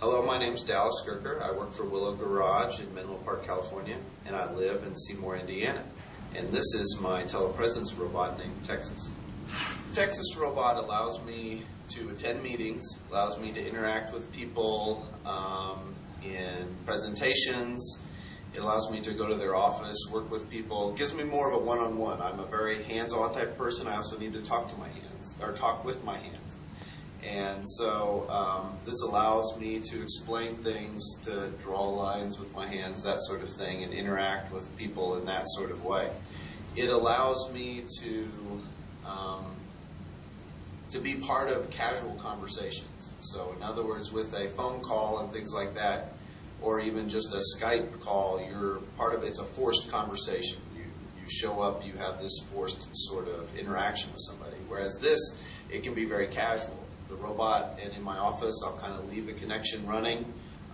Hello, my name is Dallas Goercker. I work for Willow Garage in Menlo Park, California, and I live in Seymour, Indiana. And this is my telepresence robot named Texas. Texas Robot allows me to attend meetings, allows me to interact with people um, in presentations. It allows me to go to their office, work with people. It gives me more of a one-on-one. I'm a very hands-on type person. I also need to talk to my hands or talk with my hands. And so um, this allows me to explain things, to draw lines with my hands, that sort of thing, and interact with people in that sort of way. It allows me to um, to be part of casual conversations. So, in other words, with a phone call and things like that, or even just a Skype call, you're part of it's a forced conversation. You you show up, you have this forced sort of interaction with somebody. Whereas this, it can be very casual the robot and in my office, I'll kind of leave a connection running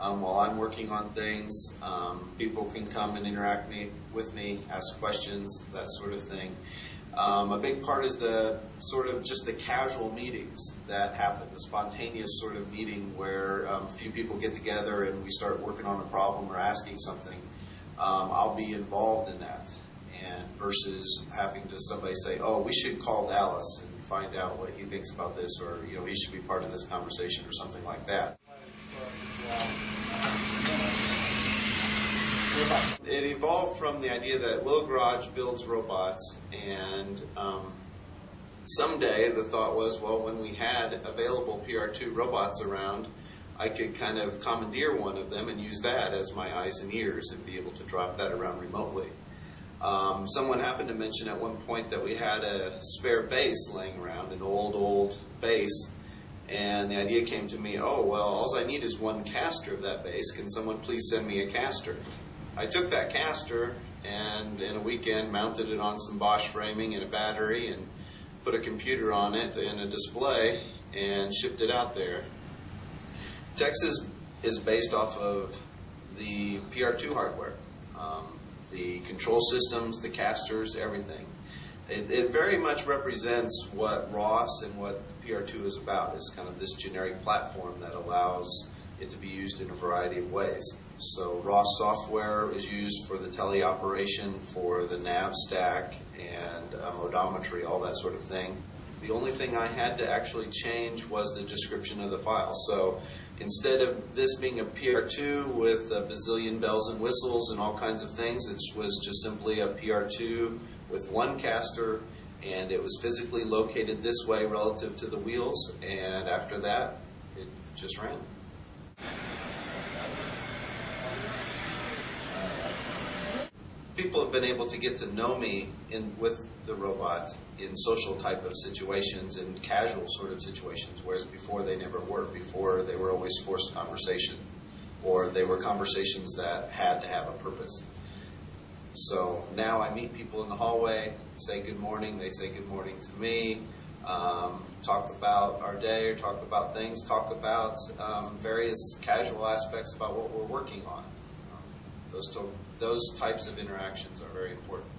um, while I'm working on things. Um, people can come and interact me, with me, ask questions, that sort of thing. Um, a big part is the sort of just the casual meetings that happen, the spontaneous sort of meeting where um, a few people get together and we start working on a problem or asking something. Um, I'll be involved in that, and versus having to somebody say, "Oh, we should call Dallas," and find out what he thinks about this, or you know, he should be part of this conversation, or something like that. It evolved from the idea that Willow Garage builds robots, and um, someday the thought was, well, when we had available PR2 robots around, I could kind of commandeer one of them and use that as my eyes and ears and be able to drive that around remotely. Um, someone happened to mention at one point that we had a spare base laying around, an old, old base. And the idea came to me, oh, well, all I need is one caster of that base. Can someone please send me a caster? I took that caster and in a weekend mounted it on some Bosch framing and a battery and put a computer on it and a display and shipped it out there. Texas is based off of the PR2 hardware. Um, the control systems, the casters, everything. It, it, very much represents what ROS and what PR2 is about, is kind of this generic platform that allows it to be used in a variety of ways. So ROS software is used for the teleoperation, for the nav stack, and um, odometry, all that sort of thing. The only thing I had to actually change was the description of the file. So instead of this being a PR2 with a bazillion bells and whistles and all kinds of things, it was just simply a PR2 with one caster, and it was physically located this way relative to the wheels, and after that, it just ran. People have been able to get to know me in with the robot in social type of situations and casual sort of situations, whereas before they never were. Before they were always forced conversation, or they were conversations that had to have a purpose. So now I meet people in the hallway, say good morning, they say good morning to me, um, talk about our day or talk about things, talk about um, various casual aspects about what we're working on. Um, those, to- those types of interactions are very important.